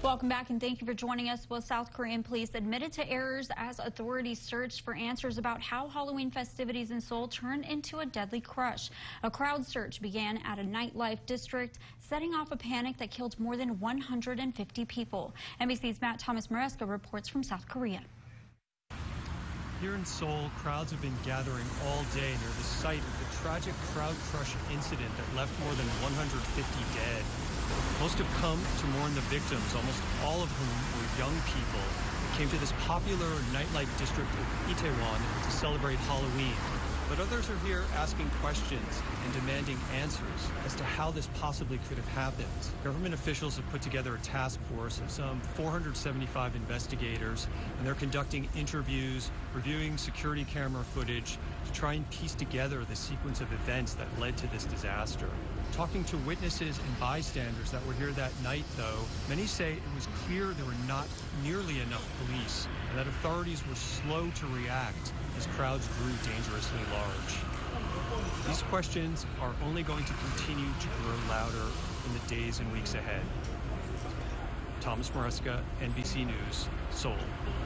Welcome back and thank you for joining us. Well, South Korean police admitted to errors as authorities searched for answers about how Halloween festivities in Seoul turned into a deadly crush. A crowd search began at a nightlife district, setting off a panic that killed more than 150 people. NBC's Matt Thomas Maresca reports from South Korea. Here in Seoul, crowds have been gathering all day near the site of the tragic crowd crush incident that left more than 150 dead. Most have come to mourn the victims, almost all of whom were young people who came to this popular nightlife district of Itaewon to celebrate Halloween. But others are here asking questions and demanding answers as to how this possibly could have happened. Government officials have put together a task force of some 475 investigators, and they're conducting interviews, reviewing security camera footage to try and piece together the sequence of events that led to this disaster. Talking to witnesses and bystanders that were here that night, though, many say it was clear there were not nearly enough police and that authorities were slow to react as crowds grew dangerously large. These questions are only going to continue to grow louder in the days and weeks ahead. Thomas Maresca, NBC News, Seoul.